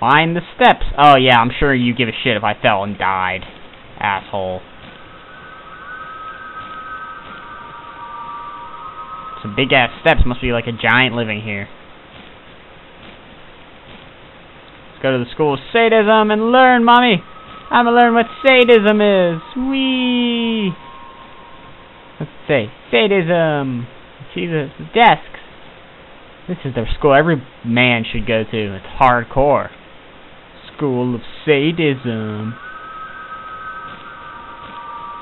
Find the steps. Oh, yeah, I'm sure you give a shit if I fell and died. Asshole. Some big-ass steps. Must be like a giant living here. Let's go to the school of sadism and learn, mommy. I'm gonna learn what sadism is. Whee! Let's say sadism. Jesus, desks. This is the school every man should go to. It's hardcore. School of sadism.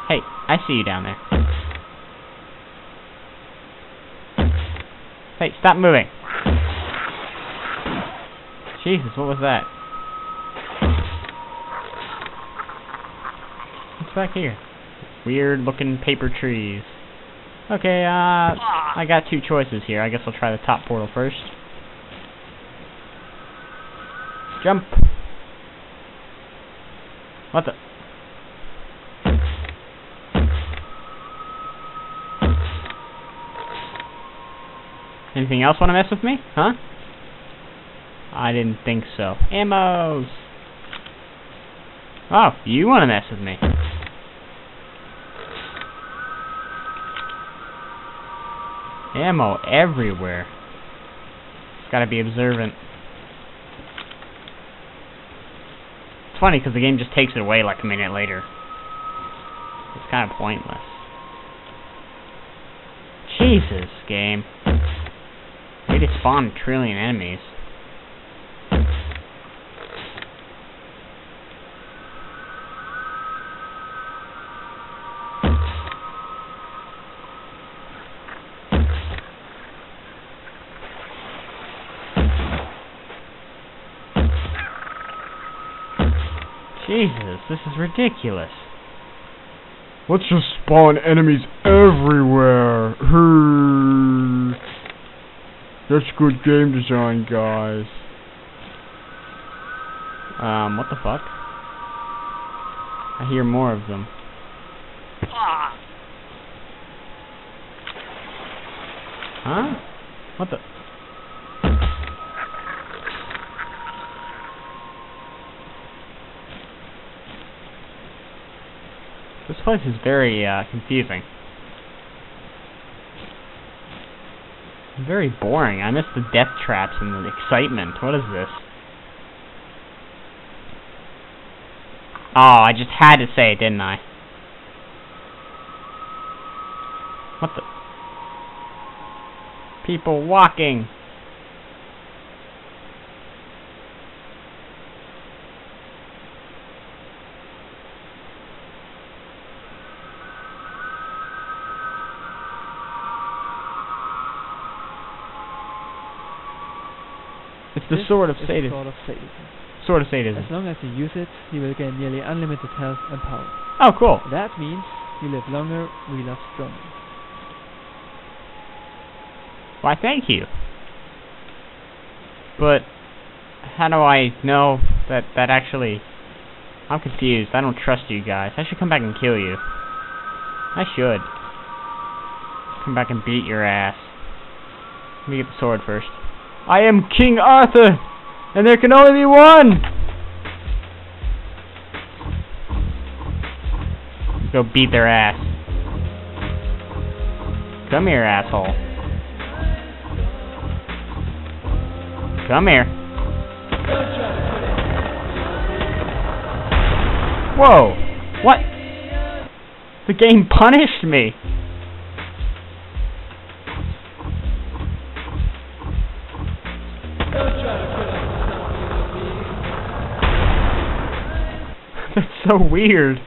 Hey, I see you down there. Hey, stop moving. Jesus, what was that? What's back here? Weird looking paper trees. Okay, uh, I got two choices here. I guess I'll try the top portal first. Jump! What the? Anything else want to mess with me? Huh? I didn't think so. Ammos! Oh, you want to mess with me. Ammo everywhere. Gotta be observant. It's funny because the game just takes it away like a minute later. It's kind of pointless. Jesus, game. Way to spawn a trillion enemies. Jesus, this is ridiculous. Let's just spawn enemies everywhere. That's good game design, guys. Um, what the fuck? I hear more of them. Huh? What the? Place is very, uh, confusing. Very boring. I miss the death traps and the excitement. What is this? Oh, I just had to say it, didn't I? What the? People walking. It's the sword of sadism. Sword of sadism. Sword of sadism. As long as you use it, you will gain nearly unlimited health and power. Oh, cool. That means you live longer, we love stronger. Why, thank you. But how do I know that that actually? I'm confused. I don't trust you guys. I should come back and kill you. I should. Come back and beat your ass. Let me get the sword first. I am King Arthur, and there can only be one. Go beat their ass. Come here, asshole. Come here. Whoa! What? The game punished me! That's so weird.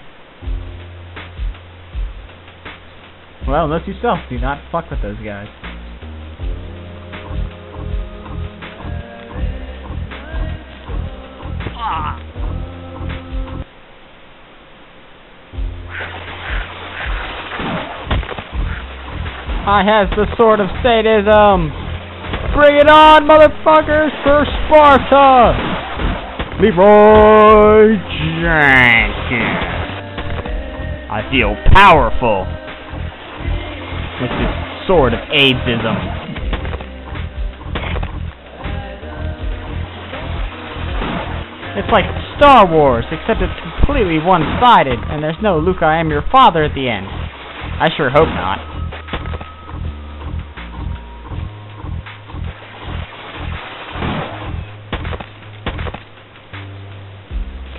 Well, unless yourself, do not fuck with those guys. I has the sword of sadism. Bring it on, motherfuckers, for Sparta! Leroy Jenkins. I feel powerful with this sword of AIDSism. It's like Star Wars, except it's completely one-sided, and there's no Luke, I am your father at the end. I sure hope not.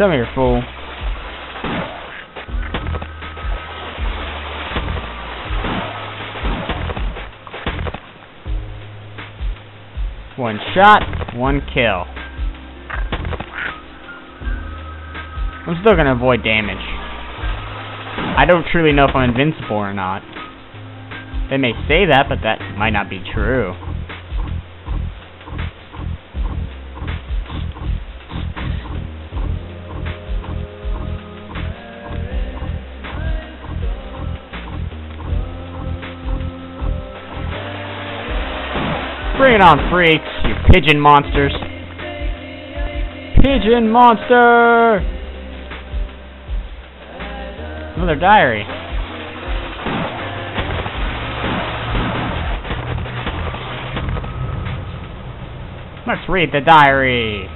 Come here, fool. One shot, one kill. I'm still gonna avoid damage. I don't truly know if I'm invincible or not. They may say that, but that might not be true. Bring it on, freaks, you pigeon monsters. Pigeon monster! Another diary. Let's read the diary.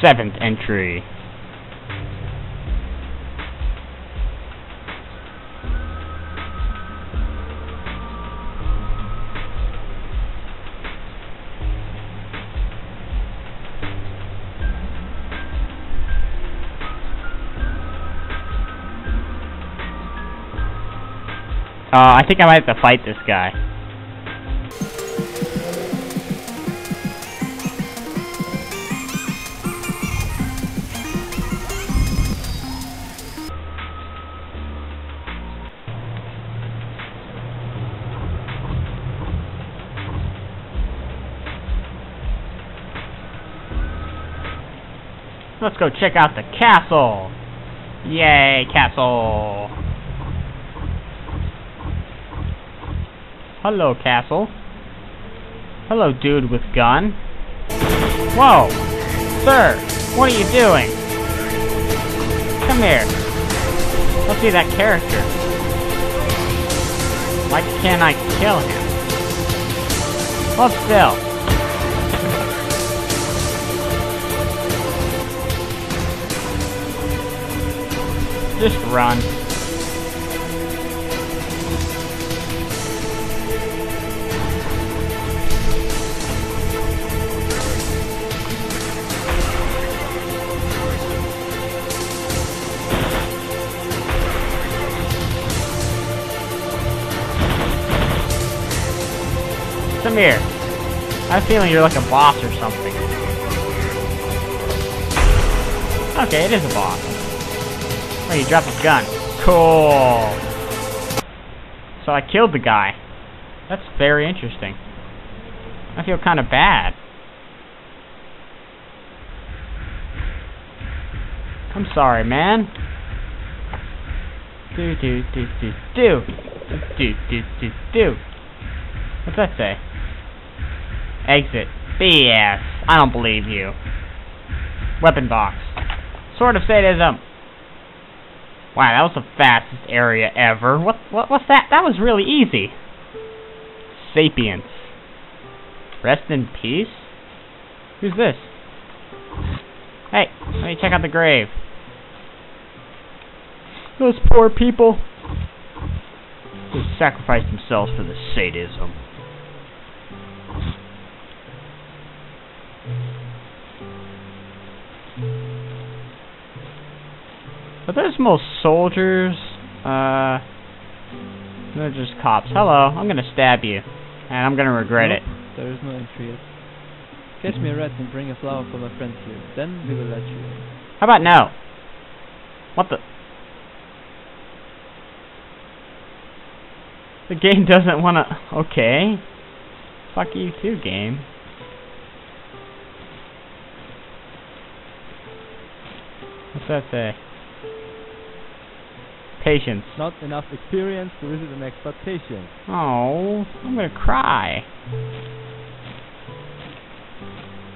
Seventh entry. Uh, I think I might have to fight this guy. Let's go check out the castle! Yay, castle! Hello, castle. Hello, dude with gun. Whoa! Sir, what are you doing? Come here. Let's see that character. Why can't I kill him? Hold still. Just run. Come here. I have a feeling you're like a boss or something. Okay, it is a boss. Oh, he dropped his gun. Cool. So I killed the guy. That's very interesting. I feel kind of bad. I'm sorry, man. Do do do do do do do do do. What's that say? Exit. BS. I don't believe you. Weapon box. Sword of sadism. Wow, that was the fastest area ever. What, what, what's that? That was really easy. Sapience. Rest in peace? Who's this? Hey, let me check out the grave. Those poor people who sacrificed themselves for the sadism. Are those most soldiers? Uh, they're just cops. Hello, I'm gonna stab you, and I'm gonna regret Nope, it. There is no entry yet. Catch me a rat and bring a flower for my friends here. Then we will let you in. How about no? What the? The game doesn't wanna. Okay. Fuck you too, game. What's that say? Patience. Not enough experience to visit an expert patient. Oh, I'm gonna cry.